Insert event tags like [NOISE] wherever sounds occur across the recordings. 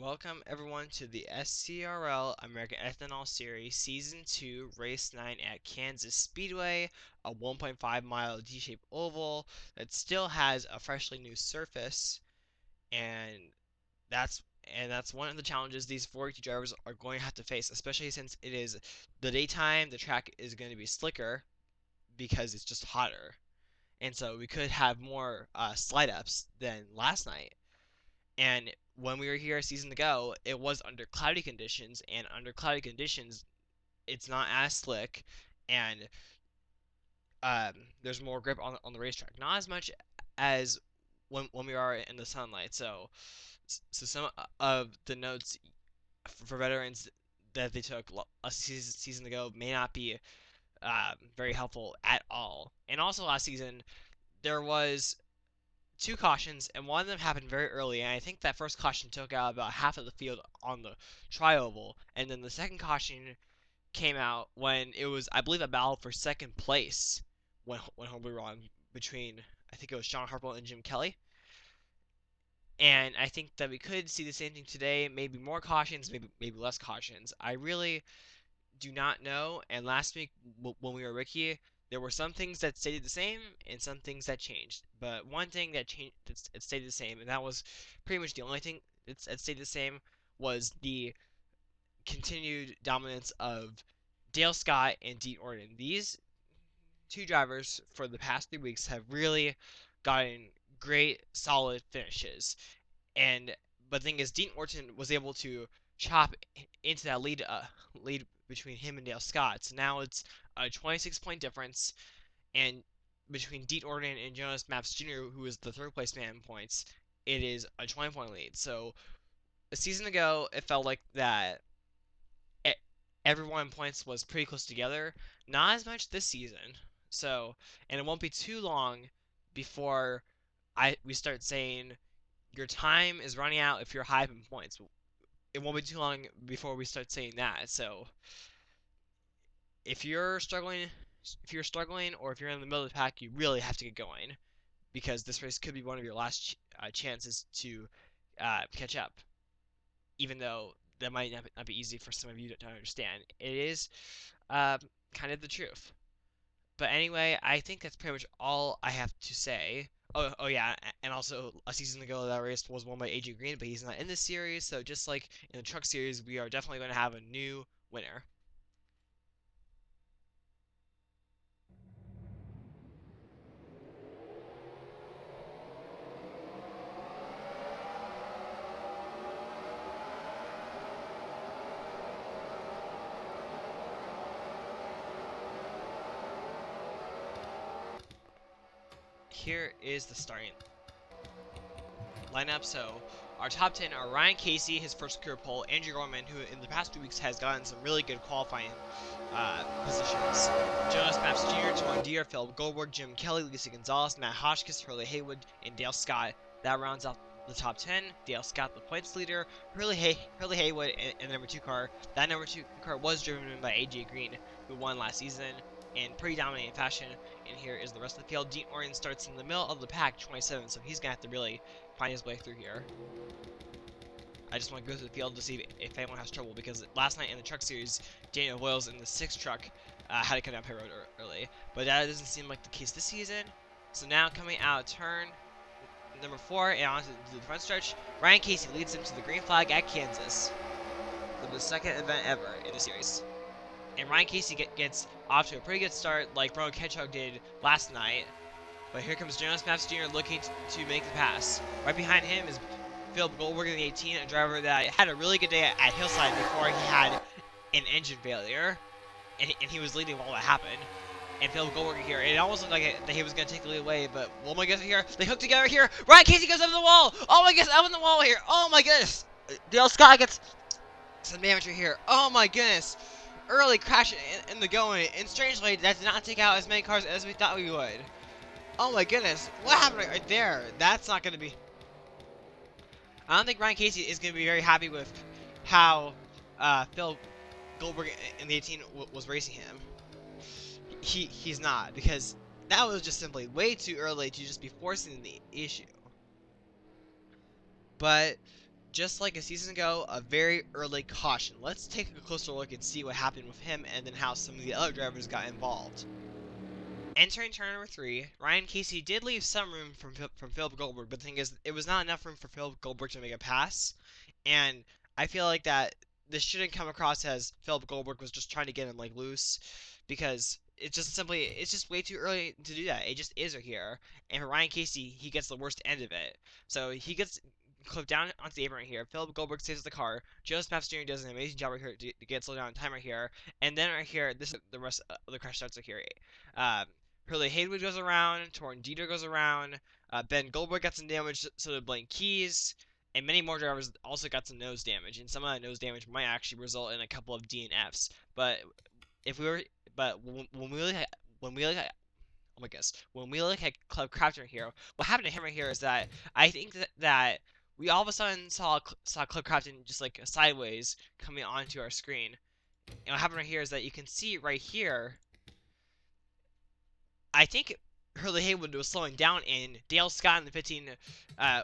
Welcome everyone to the SERL American Ethanol Series Season 2 Race 9 at Kansas Speedway, a 1.5 mile D-shaped oval that still has a freshly new surface and that's and that's one of the challenges these 42 drivers are going to have to face, especially since it is the daytime, the track is going to be slicker because it's just hotter. And so we could have more uh, slide ups than last night. And when we were here a season ago, it was under cloudy conditions, and under cloudy conditions, it's not as slick, and um, there's more grip on, on the racetrack. Not as much as when, when we are in the sunlight. So, so some of the notes for veterans that they took a season, season ago may not be uh, very helpful at all. And also last season, there was two cautions, and one of them happened very early. And I think that first caution took out about half of the field on the trioval, and then the second caution came out when it was, I believe, a battle for second place when when were on between I think it was Sean Harple and Jim Kelly. And I think that we could see the same thing today. Maybe more cautions, maybe maybe less cautions. I really do not know. And last week when we were Ricky, there were some things that stayed the same and some things that changed. But one thing that changed that stayed the same, and that was pretty much the only thing that stayed the same, was the continued dominance of Dale Scott and Dean Orton. These two drivers for the past three weeks have really gotten great, solid finishes. And but the thing is, Dean Orton was able to chop into that lead uh, lead between him and Dale Scott. So now it's a 26 point difference, and between Dean Orton and Jonas Maps Jr., who is the third place man in points, it is a 20 point lead. So a season ago, it felt like that everyone in points was pretty close together. Not as much this season. So, and it won't be too long before I we start saying your time is running out if you're high in points. It won't be too long before we start saying that. So, if you're struggling, if you're struggling, or if you're in the middle of the pack, you really have to get going, because this race could be one of your last ch uh, chances to uh, catch up. Even though that might not be easy for some of you to, to understand, it is uh, kind of the truth. But anyway, I think that's pretty much all I have to say. Oh, oh yeah, and also a season ago that race was won by AJ Green, but he's not in this series. So just like in the truck series, we are definitely going to have a new winner. Here is the starting lineup. So our top 10 are Ryan Casey, his first career pole, Andrew Gorman, who in the past two weeks has gotten some really good qualifying uh, positions, Jonas Maps Jr., Twan Deere, Philip Goldberg, Jim Kelly, Lisa Gonzalez, Matt Hotchkiss, Hurley Haywood, and Dale Scott. That rounds out the top 10. Dale Scott, the points leader, Hurley, Hay Hurley Haywood, and, and the number 2 car. That number 2 car was driven by AJ Green, who won last season in pretty dominating fashion. And here is the rest of the field. Dean Orton starts in the middle of the pack, 27, so he's going to have to really find his way through here. I just want to go through the field to see if anyone has trouble, because last night in the truck series, Daniel Wills in the 6th truck uh, had to come down pit road early. But that doesn't seem like the case this season. So now coming out of turn number 4 and onto the front stretch, Ryan Casey leads him to the green flag at Kansas. The second event ever in the series and Ryan Casey get, gets off to a pretty good start like Bro Hedgehog did last night. But here comes Jonas Maps Jr. looking to make the pass. Right behind him is Philip Goldberg in the 18, a driver that had a really good day at, Hillside before he had an engine failure. And, and he was leading while that happened. And Philip Goldberg here. It almost looked like it, that he was going to take the lead away, but oh my goodness here. They hook together here. Ryan Casey goes over the wall. Oh my goodness, up on the wall here. Oh my goodness. Uh, Dale Scott gets some damage here. Oh my goodness early crash in, in the going, and strangely, that did not take out as many cars as we thought we would. Oh my goodness, what happened right there? That's not going to be... I don't think Ryan Casey is going to be very happy with how uh, Phil Goldberg in the 18 was racing him. He He's not, because that was just simply way too early to just be forcing the issue. But just like a season ago, a very early caution. Let's take a closer look and see what happened with him and then how some of the other drivers got involved. Entering turn number three, Ryan Casey did leave some room from from Philip Goldberg, but the thing is, it was not enough room for Philip Goldberg to make a pass, and I feel like that this shouldn't come across as Philip Goldberg was just trying to get him like loose, because it's just simply it's just way too early to do that. It just is here, and for Ryan Casey, he gets the worst end of it. So he gets clipped down onto the apron right here. Philip Goldberg saves the car. Joe Smith Jr. does an amazing job right here to, to get slowed down time right here, and then right here, this the rest of the crash starts right here. Um, Hurley Haywood goes around, Torn Dieter goes around, uh, Ben Goldberg got some damage, so did Blaine Keys, and many more drivers also got some nose damage. And some of that nose damage might actually result in a couple of DNFs. But if we were, but when, when we look at, when we look at oh my goodness, when we look at Cliff Crafton here, what happened to him right here is that I think that, that we all of a sudden saw saw Crafton just like sideways coming onto our screen. And what happened right here is that you can see right here I think Hurley Haywood was slowing down and Dale Scott in the 15 uh,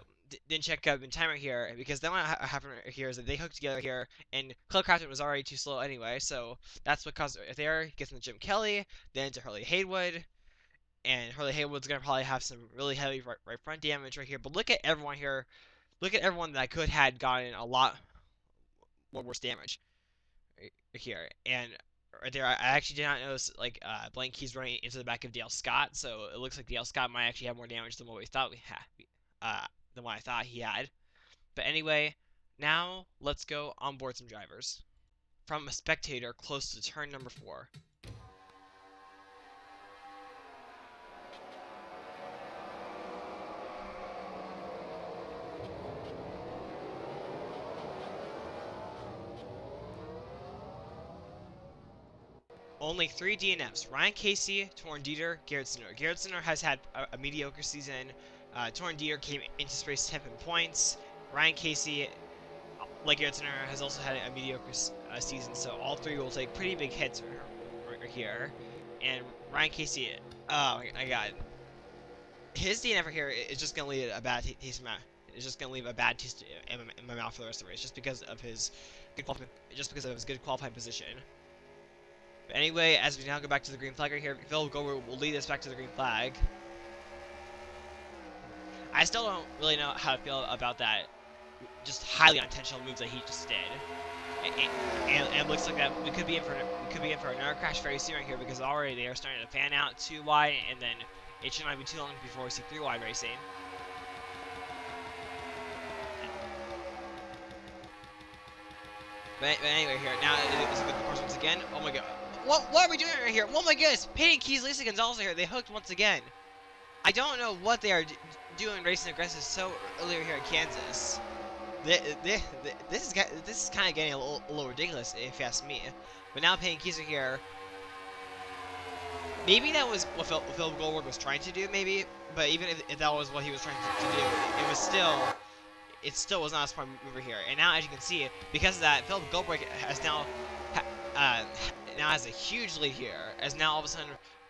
didn't check up in timer here because then what happened right here is that they hooked together here and Crafton was already too slow anyway so that's what caused it there. He gets into Jim Kelly, then to Hurley Haywood, and Hurley Haywood's gonna probably have some really heavy right, right front damage right here. But look at everyone here. Look at everyone that could had gotten a lot more worse damage right here. And right there, I actually did not notice like uh, Blaine Keys running into the back of Dale Scott, so it looks like Dale Scott might actually have more damage than what we thought we had, uh, than what I thought he had. But anyway, now let's go onboard some drivers. From a spectator close to turn number four. Only three DNFs. Ryan Casey, Torn Dieter, Garrett Sinner. Has had a, a mediocre season. Uh, Torn Dieter came into this race 10 points. Ryan Casey, like Garrett Sinner, has also had a mediocre uh, season, so all three will take pretty big hits right here. And Ryan Casey, oh my god. His DNF here is just going to leave a bad taste in my It's just going to leave a bad taste in my, in my mouth for the rest of the race, just because of his good just because of his good qualifying position. But anyway, as we now go back to the green flag right here, Phil Goldberg will lead us back to the green flag. I still don't really know how to feel about that just highly unintentional moves that he just did. And, and, looks like that we could be in for we could be in for another crash very soon right here because already they are starting to fan out too wide and then it should not be too long before we see three wide racing. But, but anyway, here now it's a good course once again. Oh my god. What, what are we doing right here? Oh my goodness, Peyton Keys, Lisa Gonzalez here. They hooked once again. I don't know what they are doing racing aggressive so earlier here in Kansas. This is this is kind of getting a little, a little, ridiculous if you ask me. But now Peyton Keys are here. Maybe that was what Phil, Phil Goldberg was trying to do, maybe. But even if, if that was what he was trying to, to do, it was still it still was not a smart move over here. And now, as you can see, because of that, Philip Goldberg has now uh, now has a huge lead here, as now all of a sudden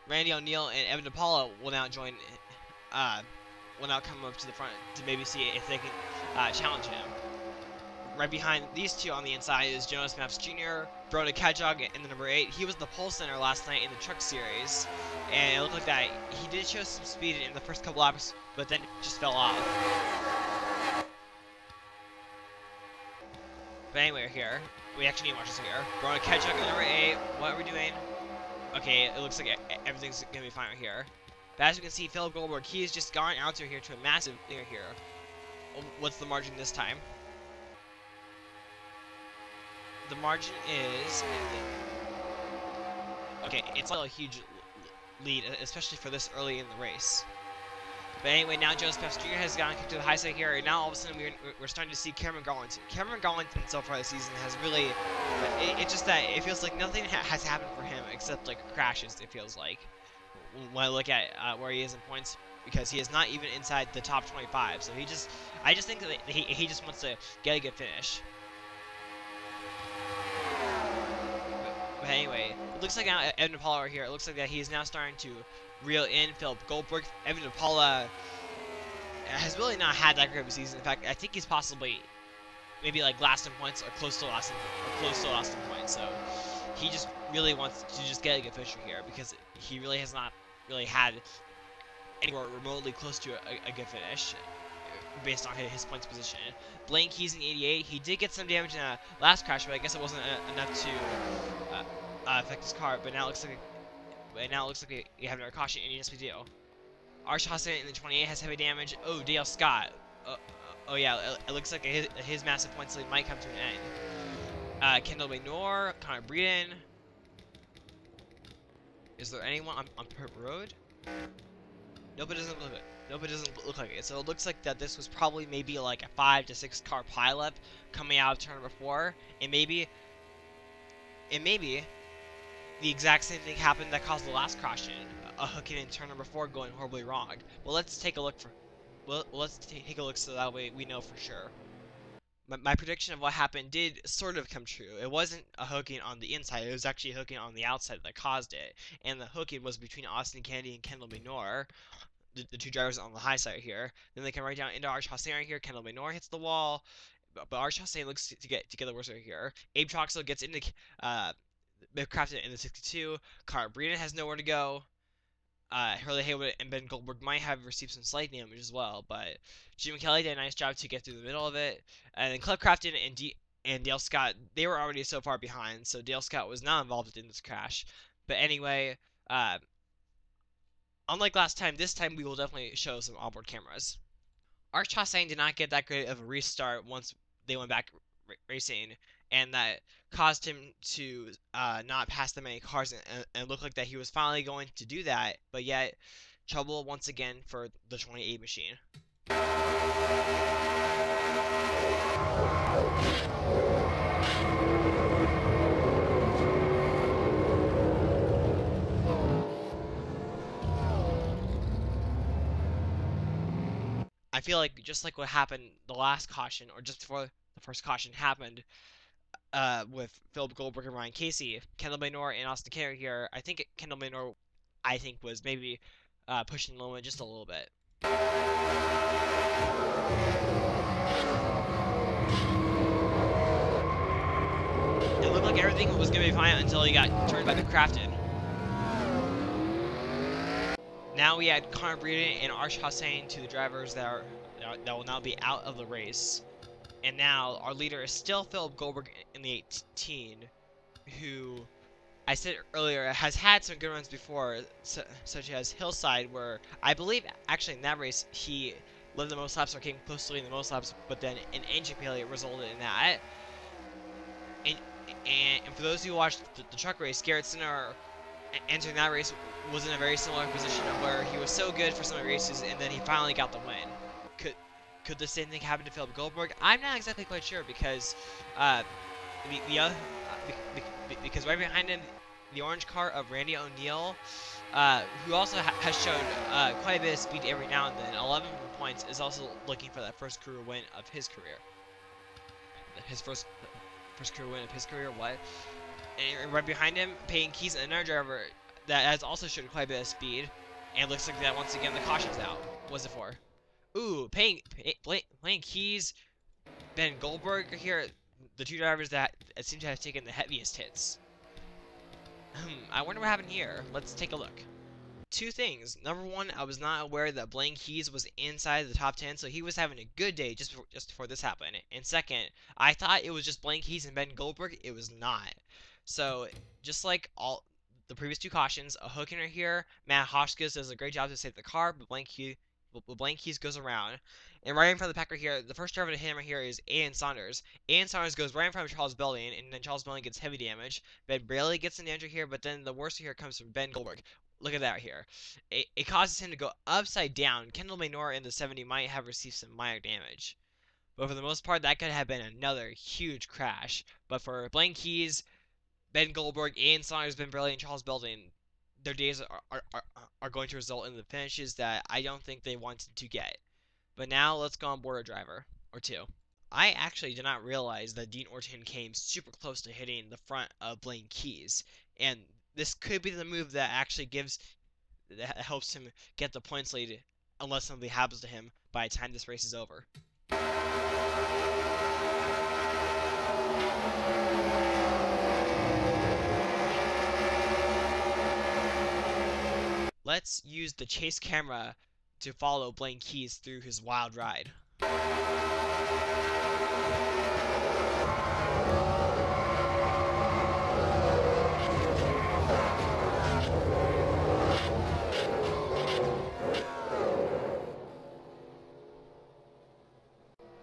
Randy O'Neill and Evan DePaula will now join, uh, will now come up to the front to maybe see if they can uh, challenge him. Right behind these two on the inside is Jonas Maps Jr., Broda Kajog in the number 8. He was the pole center last night in the truck series, and it looked like that he did show some speed in the first couple laps, but then just fell off. But anyway, here. We actually need watches here. We're on a catch up number 8. What are we doing? Okay, it looks like everything's gonna be fine right here. But as you can see, Philip Goldberg, he has just gone out here to a massive clear here. Um, what's the margin this time? The margin is... Okay, it's not a huge lead, especially for this early in the race. But anyway, now Joe Jr. has gotten kicked to the high side here, and now all of a sudden we're, we're starting to see Cameron Garlington. Cameron Garlington so far this season has really, it, it's just that it feels like nothing ha has happened for him except like crashes, it feels like. When I look at uh, where he is in points, because he is not even inside the top 25. So he just, I just think that he, he just wants to get a good finish. But anyway, it looks like now Evan are here. It looks like that he is now starting to reel in Philip Goldberg. Evan DePaula has really not had that great of a season. In fact, I think he's possibly maybe like last in points or close to last in, or close to last in points. So he just really wants to just get a good finisher here because he really has not really had anywhere remotely close to a, a good finish based on his points position. Blaine Keys in 88, he did get some damage in a last crash, but I guess it wasn't enough to uh, uh, affect his car. But now it looks like, but now it looks like we have another caution, and yes we do. Arch in the 28 has heavy damage. Oh, Dale Scott. Uh, uh oh yeah, it, looks like his, his massive points lead might come to an end. Uh, Kendall Maynor, Connor Breeden. Is there anyone on, on Road? Nope, it doesn't look it. Nope, it doesn't look like it. So it looks like that this was probably maybe like a five to six car pileup coming out of turn number four, and maybe, and maybe, the exact same thing happened that caused the last caution, a hooking in turn number four going horribly wrong. Well, let's take a look for, well, let's take a look so that way we know for sure. My, my prediction of what happened did sort of come true. It wasn't a hooking on the inside, it was actually a hooking on the outside that caused it. And the hooking was between Austin Kennedy and Kendall Minor, the, the, two drivers on the high side here. Then they come right down into Arch Hossein right here. Kendall Minor hits the wall, but, Arch Hossein looks to, get to get the worst right here. Abe Troxel gets into uh, Crafton in the 62. Car Breeden has nowhere to go. Uh, Hurley Haywood and Ben Goldberg might have received some slight damage as well, but Jim Kelly did a nice job to get through the middle of it. And then Cliff Crafton and D and Dale Scott, they were already so far behind, so Dale Scott was not involved in this crash. But anyway, uh, unlike last time, this time we will definitely show some onboard cameras. Arch did not get that great of a restart once they went back racing, and that caused him to uh, not pass that many cars and, and look like that he was finally going to do that, but yet trouble once again for the 28 machine. I feel like just like what happened the last caution, or just before the first caution happened, uh, with Philip Goldberg and Ryan Casey, Kendall Maynor and Austin Carey here. I think Kendall Maynor, I think, was maybe uh, pushing limit just a little bit. It looked like everything was going to be fine until he got turned by the Crafton. Now we add Connor Breeden and Arsh Hossein to the drivers that are that will now be out of the race. And now our leader is still Philip Goldberg in the 18, who I said earlier has had some good runs before, such as Hillside, where I believe actually in that race he led the most laps or came close to leading the most laps, but then an engine failure resulted in that. And, and, and for those who watched the, the truck race, Garrett Sinner entering that race was in a very similar position where he was so good for some races and then he finally got the win. Could the same thing happen to Philip Goldberg? I'm not exactly quite sure because uh, the, the uh, because right behind him, the orange car of Randy O'Neill, uh, who also ha has shown uh, quite a bit of speed every now and then. 11 points is also looking for that first career win of his career. His first first career win of his career. What? And right behind him, Peyton Keys, another driver that has also shown quite a bit of speed. And looks like that once again the caution's out. What's it for? Ooh, Payne, Payne Keys, Ben Goldberg here, the two drivers that seem to have taken the heaviest hits. Hmm, I wonder what happened here. Let's take a look. Two things. Number one, I was not aware that Blaine Keys was inside the top 10, so he was having a good day just before, just before this happened. And second, I thought it was just Blaine Keys and Ben Goldberg. It was not. So, just like all the previous two cautions, a hook in here, Matt Hoskins does a great job to save the car, but Blaine Keys Blaine Keys goes around. And right in front of the packer here, the first driver to him here is Aiden Saunders. Aiden Saunders goes right in front of Charles Belling, and then Charles Belling gets heavy damage. Ben barely gets an injury here, but then the worst here comes from Ben Goldberg. Look at that here. It, it causes him to go upside down. Kendall Maynor in the 70 might have received some minor damage. But for the most part, that could have been another huge crash. But for Blaine Keys, Ben Goldberg, Aiden Saunders, Ben Briley, and Charles Belling, their days are, are, are going to result in the finishes that I don't think they wanted to get. But now let's go on board a driver or two. I actually did not realize that Dean Orton came super close to hitting the front of Blaine Keys, and this could be the move that actually gives that helps him get the points lead unless something happens to him by the time this race is over. Let's use the chase camera to follow Blaine Keys through his wild ride.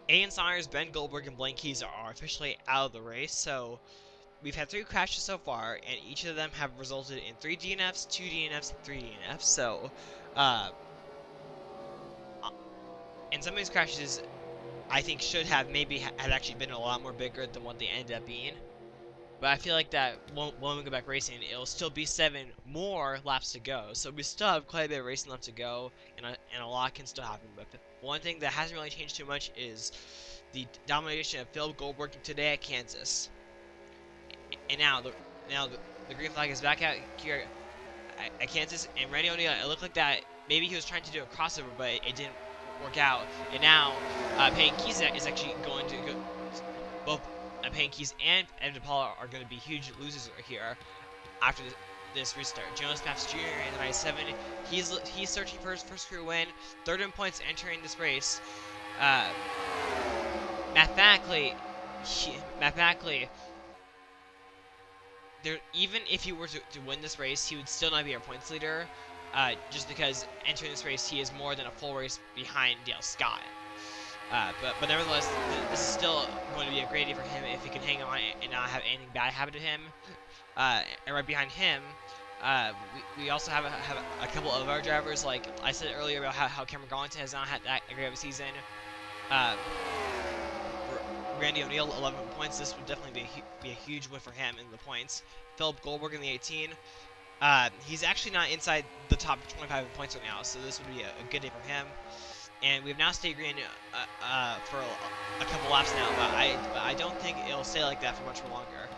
Aiden Saunders, Ben Goldberg, and Blaine Keys are officially out of the race, so we've had three crashes so far, and each of them have resulted in three DNFs, two DNFs, and three DNFs. So, uh, and some of these crashes, I think, should have maybe had actually been a lot more bigger than what they ended up being. But I feel like that when, when we go back racing, it'll still be seven more laps to go. So we still have quite a bit of racing left to go, and a, and a lot can still happen. But one thing that hasn't really changed too much is the domination of Phil Goldberg today at Kansas. And now the now the, the green flag is back out here at, Kansas, and Randy O'Neal. It looked like that maybe he was trying to do a crossover, but it, didn't work out. And now uh, Payne Keys is actually going to go. Both uh, Payne Keys and Evan are going to be huge losers here after this, this restart. Jonas Maps Jr. in the 97. He's he's searching for his first career win. Third in points entering this race. Uh, mathematically, he, mathematically, there even if he were to, to win this race, he would still not be our points leader. Uh, just because entering this race, he is more than a full race behind Dale Scott. Uh, but, but nevertheless, th this is still going to be a great day for him if he can hang on and not have anything bad happen to him. Uh, and right behind him, uh, we, we, also have, a, have a, couple of our drivers, like I said earlier about how, how Cameron Gauntlett has not had that great of a season. Uh, Randy O'Neal, 11 points. This would definitely be a, be a huge win for him in the points. Philip Goldberg in the 18. Uh, he's actually not inside the top 25 points right now, so this would be a, a good day for him. And we've now stayed green uh, uh, for a, a, couple laps now, but I but I don't think it'll stay like that for much longer.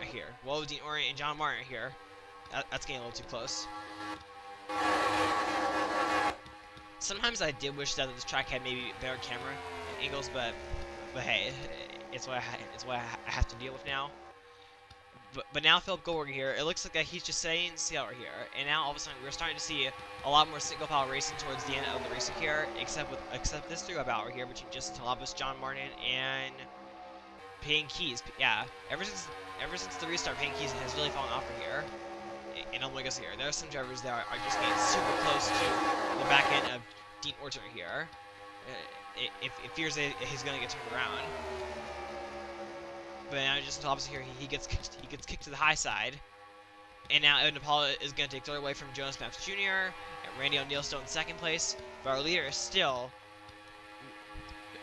Here, Whoa, Dean Orton and John Martin here. That, that's getting a little too close. Sometimes I did wish that this track had maybe better camera angles, but but hey, it's what I, it's what I have to deal with now. But, but now Philip Goldberg here, it looks like that he's just saying CL here. And now all of a sudden we're starting to see a lot more single file racing towards the end of the racing here, except with except this three battle right here between Justin Talabas, John Martin, and Payne Keys. Yeah, ever since ever since the restart, Payne Keys has really fallen off right here. And like here, there are some drivers that are, are just getting super close to the back end of Dean Orton here. Uh, it fears that he's going to get turned around but now just opposite here, he, he gets kicked, he gets kicked to the high side. And now Evan Napala is going to take third away from Jonas Maps Jr. and Randy O'Neal still in second place. But our leader is still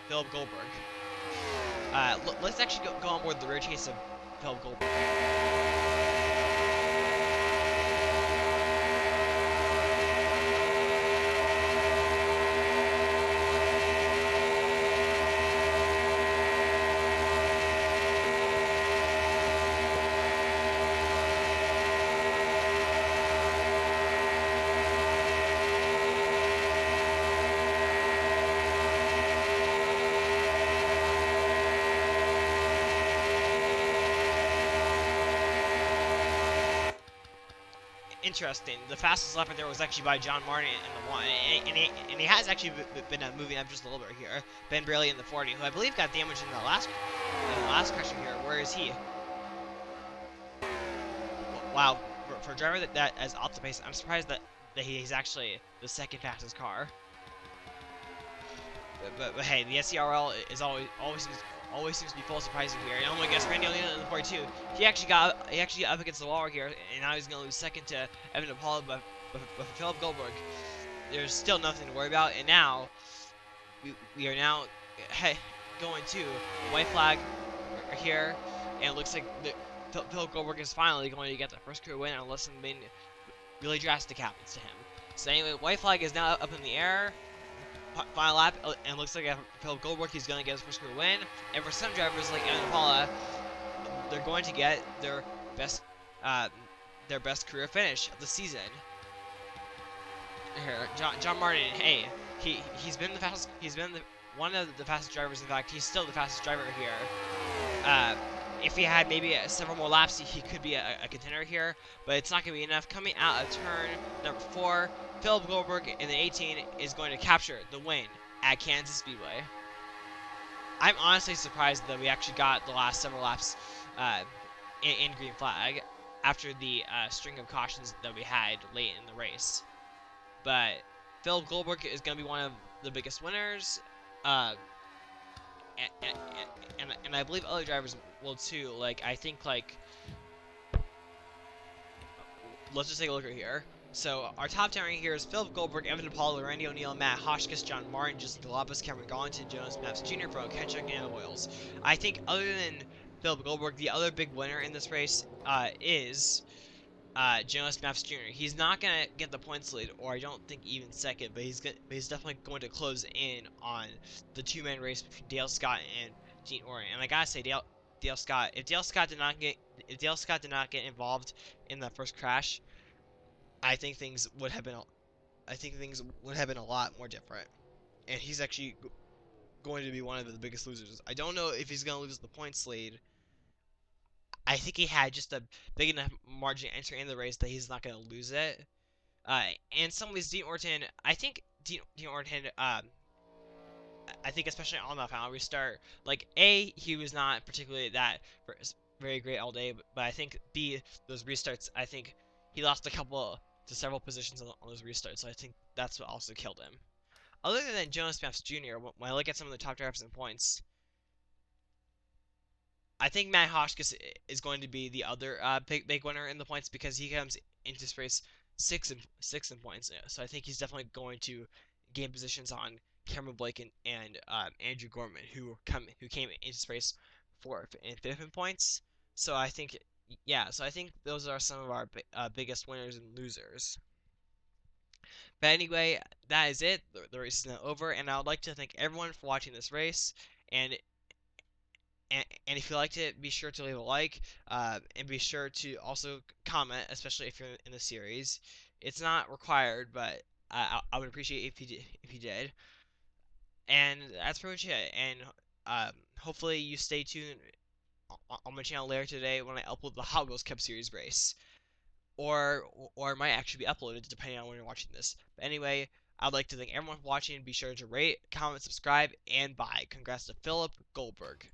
Philip Goldberg. Uh, let's actually go, go on board the rear chase of Philip Goldberg. Interesting. The fastest lap there was actually by John Martin in the one, and, and, he, and he has actually been uh, moving up just a little bit here. Ben Braley in the 40, who I believe got damaged in the last in the last crash here. Where is he? Wow, for, for a driver that, that as the pace, I'm surprised that, that he's actually the second fastest car. But, but, but hey, the SERL is always always always seems to be full surprising here. And oh my gosh, Randy O'Neal in the 42. He actually got he actually got up against the wall here, and now he's gonna lose second to Evan Apollo, but, but, but for Philip Goldberg, there's still nothing to worry about. And now we, we are now [LAUGHS] going to white flag here, and it looks like the, Philip Goldberg is finally going to get the first career win unless something really drastic happens to him. So anyway, white flag is now up in the air final lap, uh, and looks like Philip Goldberg, he's going to get his first career win. And for some drivers like Evan Paula, they're going to get their best, uh, their best career finish of the season. Here, John, John Martin, hey, he he's been the fastest, he's been the one of the fastest drivers. In fact, he's still the fastest driver here. Uh, if he had maybe several more laps, he, he could be a, a, contender here, but it's not going to be enough. Coming out of turn number four, Philip Goldberg in the 18 is going to capture the win at Kansas Speedway. I'm honestly surprised that we actually got the last several laps uh, in, in, green flag after the uh, string of cautions that we had late in the race. But Philip Goldberg is going to be one of the biggest winners. Uh, and, and, and, I believe other drivers will too. Like, I think, like, let's just take a look at here. So, our top 10 right here is Philip Goldberg, Evan Apollo, Randy O'Neill, Matt Hotchkiss, John Martin, Justin Galapagos, Cameron Gallatin, Jonas Maps Jr., Bro Kendrick, and Wills. I think, other than Philip Goldberg, the other big winner in this race uh, is uh, Jonas Maps Jr. He's not gonna get the points lead, or I don't think even second, but he's but he's definitely going to close in on the two-man race between Dale Scott and Gene Orton. And I gotta say, Dale Dale Scott, if Dale Scott did not get if Dale Scott did not get involved in the first crash, I think things would have been I think things would have been a lot more different. And he's actually going to be one of the biggest losers. I don't know if he's going to lose the points lead I think he had just a big enough margin entering in the race that he's not going to lose it. Uh, and some ways, Dean Orton, I think Dean, Dean Orton, um, I think especially on the final restart, like A, he was not particularly that very great all day, but, but I think B, those restarts, I think he lost a couple to several positions on, on those restarts, so I think that's what also killed him. Other than Jonas Maps Jr., when I look at some of the top drivers in points, I think Matt Hotchkiss is going to be the other uh, big big winner in the points because he comes into this race six and six in points. So I think he's definitely going to gain positions on Cameron Blake and, and um, Andrew Gorman, who come who came into this race fourth and fifth in points. So I think yeah, so I think those are some of our uh, biggest winners and losers. But anyway, that is it. The, the race is now over, and I would like to thank everyone for watching this race. And and, and if you liked it, be sure to leave a like, uh, and be sure to also comment, especially if you're in the series. It's not required, but I, I would appreciate if you did, if you did. And that's pretty much it. And um, hopefully you stay tuned on my channel later today when I upload the Hot Wheels Cup Series race, or or it might actually be uploaded depending on when you're watching this. But anyway, I'd like to thank everyone for watching. Be sure to rate, comment, subscribe, and buy. Congrats to Philip Goldberg.